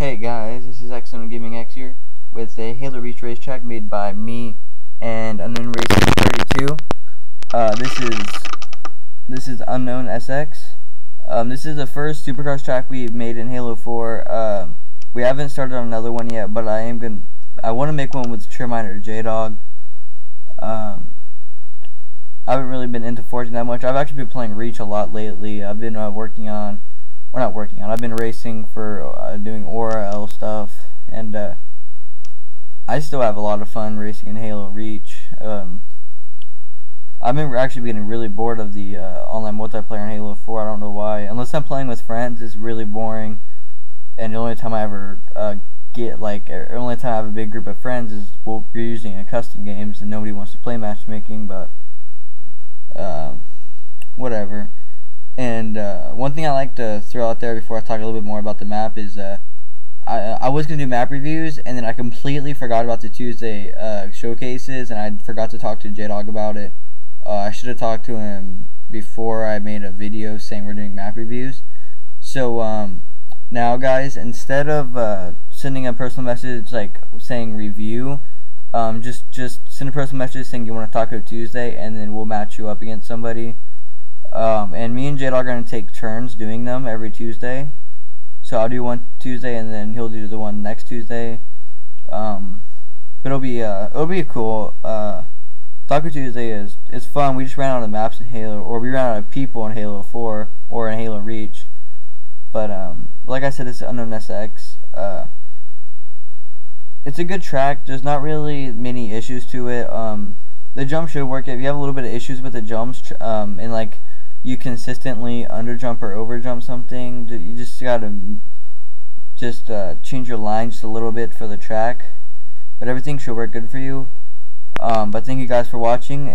Hey guys, this is xUnknown Gaming X here with a Halo Reach racetrack made by me and Unknown Racing 32. Uh, this is this is Unknown SX. Um, this is the first Supercross track we've made in Halo 4. Um, we haven't started on another one yet, but I am gonna I want to make one with Treminer J Dog. Um, I haven't really been into forging that much. I've actually been playing Reach a lot lately. I've been uh, working on we're not working on. I've been racing for uh, doing ORL stuff, and uh, I still have a lot of fun racing in Halo Reach. Um, I've been actually getting really bored of the uh, online multiplayer in Halo 4. I don't know why. Unless I'm playing with friends, it's really boring. And the only time I ever uh, get like, the er, only time I have a big group of friends is we're using in custom games, and nobody wants to play matchmaking. But um, whatever. One thing I like to throw out there before I talk a little bit more about the map is uh, I, I was going to do map reviews, and then I completely forgot about the Tuesday uh, showcases, and I forgot to talk to J-Dog about it. Uh, I should have talked to him before I made a video saying we're doing map reviews. So um, now, guys, instead of uh, sending a personal message like saying review, um, just just send a personal message saying you want to talk to Tuesday, and then we'll match you up against somebody. Um, and me and Jade are going to take turns doing them every Tuesday. So I'll do one Tuesday, and then he'll do the one next Tuesday. Um, but it'll be uh, it'll be cool. Uh, Taco Tuesday is it's fun. We just ran out of maps in Halo, or we ran out of people in Halo 4 or in Halo Reach. But um, like I said, it's Unknown SX. Uh, it's a good track. There's not really many issues to it. Um, the jump should work. If you have a little bit of issues with the jumps, um, and like you consistently underjump or overjump something, you just gotta just uh, change your line just a little bit for the track. But everything should work good for you. Um, but thank you guys for watching.